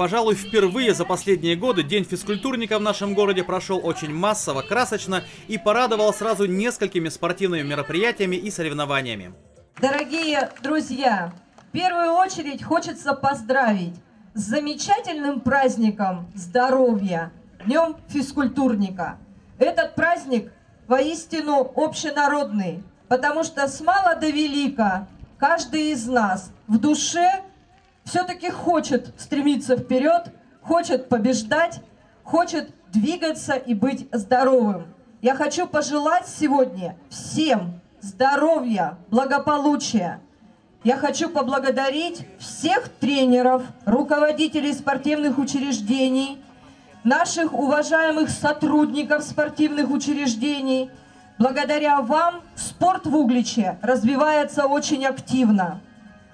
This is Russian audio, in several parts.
Пожалуй, впервые за последние годы День физкультурника в нашем городе прошел очень массово, красочно и порадовал сразу несколькими спортивными мероприятиями и соревнованиями. Дорогие друзья, в первую очередь хочется поздравить с замечательным праздником здоровья, Днем физкультурника. Этот праздник воистину общенародный, потому что с мала до велика каждый из нас в душе все-таки хочет стремиться вперед, хочет побеждать, хочет двигаться и быть здоровым. Я хочу пожелать сегодня всем здоровья, благополучия. Я хочу поблагодарить всех тренеров, руководителей спортивных учреждений, наших уважаемых сотрудников спортивных учреждений. Благодаря вам спорт в Угличе развивается очень активно.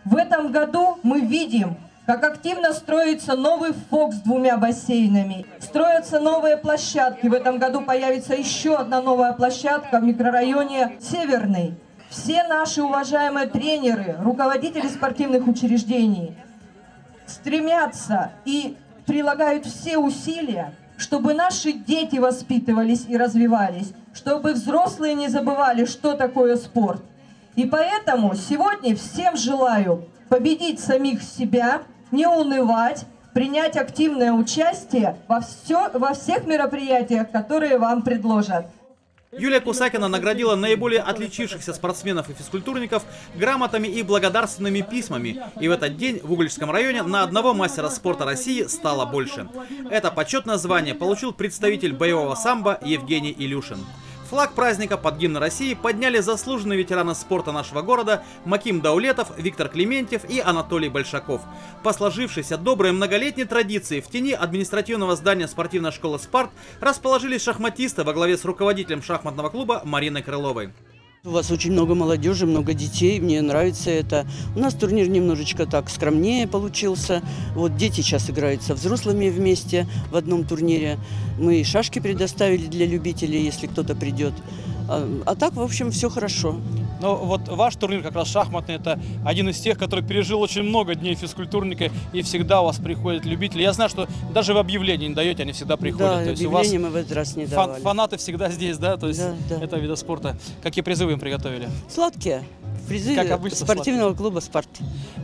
В этом году мы видим, как активно строится новый ФОК с двумя бассейнами. Строятся новые площадки. В этом году появится еще одна новая площадка в микрорайоне Северный. Все наши уважаемые тренеры, руководители спортивных учреждений стремятся и прилагают все усилия, чтобы наши дети воспитывались и развивались, чтобы взрослые не забывали, что такое спорт. И поэтому сегодня всем желаю победить самих себя, не унывать, принять активное участие во, все, во всех мероприятиях, которые вам предложат. Юлия Кусакина наградила наиболее отличившихся спортсменов и физкультурников грамотами и благодарственными письмами. И в этот день в Угличском районе на одного мастера спорта России стало больше. Это почетное звание получил представитель боевого самбо Евгений Илюшин. Флаг праздника под гимн России подняли заслуженные ветераны спорта нашего города Маким Даулетов, Виктор Клементьев и Анатолий Большаков. По сложившейся доброй многолетней традиции в тени административного здания спортивной школы «Спарт» расположились шахматисты во главе с руководителем шахматного клуба Мариной Крыловой. У вас очень много молодежи, много детей, мне нравится это. У нас турнир немножечко так скромнее получился. Вот дети сейчас играют со взрослыми вместе в одном турнире. Мы шашки предоставили для любителей, если кто-то придет. А, а так, в общем, все хорошо. Но вот ваш турнир как раз шахматный, это один из тех, который пережил очень много дней физкультурника, и всегда у вас приходят любители. Я знаю, что даже в объявлении не даете, они всегда приходят. Да, То есть у вас мы в этот раз не давали. Фанаты всегда здесь, да? То есть да, да. это вида спорта. Какие призывы им приготовили? Сладкие. Призы как обычно, спортивного сладкие. клуба «Спарт».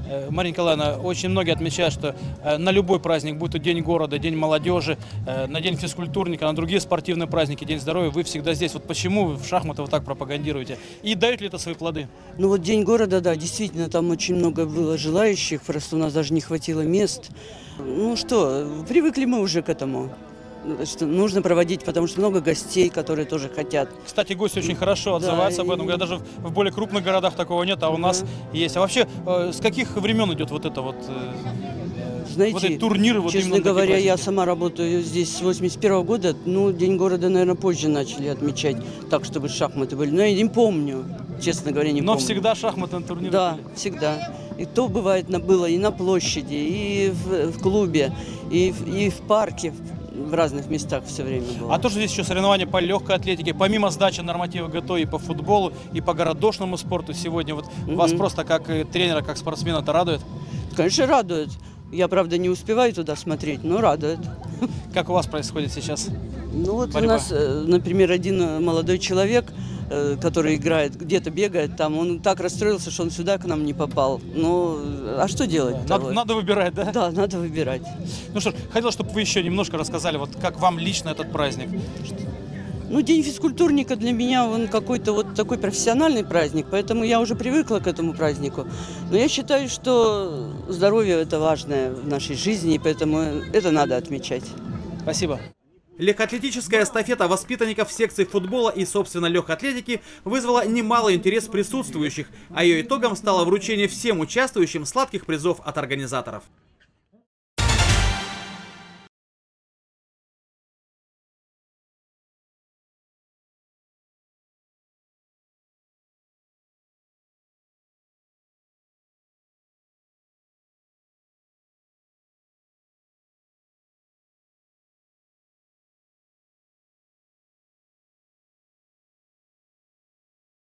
Э, Мария Николаевна, очень многие отмечают, что э, на любой праздник, будь то День города, День молодежи, э, на День физкультурника, на другие спортивные праздники, День здоровья, вы всегда здесь. Вот почему вы в шахматы вот так пропагандируете? И дают ли это свои плоды? Ну вот День города, да, действительно, там очень много было желающих, просто у нас даже не хватило мест. Ну что, привыкли мы уже к этому что нужно проводить, потому что много гостей, которые тоже хотят. Кстати, гости очень хорошо отзываются да, об этом. И... Даже в более крупных городах такого нет, а у да. нас есть. А вообще, э, с каких времен идет вот это вот э, знаете, вот эти турниры? Вот честно говоря, я сама работаю здесь с 81 -го года. Ну, День города, наверное, позже начали отмечать, так, чтобы шахматы были. Но я не помню, честно говоря, не Но помню. Но всегда шахматные турниры Да, были? всегда. И то бывает было и на площади, и в, в клубе, и в, и в парке, в разных местах все время было. А то, что здесь еще соревнования по легкой атлетике, помимо сдачи норматива ГТО и по футболу, и по городошному спорту сегодня, вот угу. вас просто как тренера, как спортсмена это радует? Конечно, радует. Я, правда, не успеваю туда смотреть, но радует. Как у вас происходит сейчас? Ну вот борьба? у нас, э, например, один э, молодой человек, э, который играет, где-то бегает там, он так расстроился, что он сюда к нам не попал. Ну, а что делать? Надо, надо выбирать, да? Да, надо выбирать. Ну что ж, хотел, чтобы вы еще немножко рассказали, вот как вам лично этот праздник? Ну, День физкультурника для меня, он какой-то вот такой профессиональный праздник, поэтому я уже привыкла к этому празднику. Но я считаю, что здоровье – это важное в нашей жизни, и поэтому это надо отмечать. Спасибо. Легкоатлетическая эстафета воспитанников секции футбола и, собственно, легкоатлетики вызвала немалый интерес присутствующих, а ее итогом стало вручение всем участвующим сладких призов от организаторов.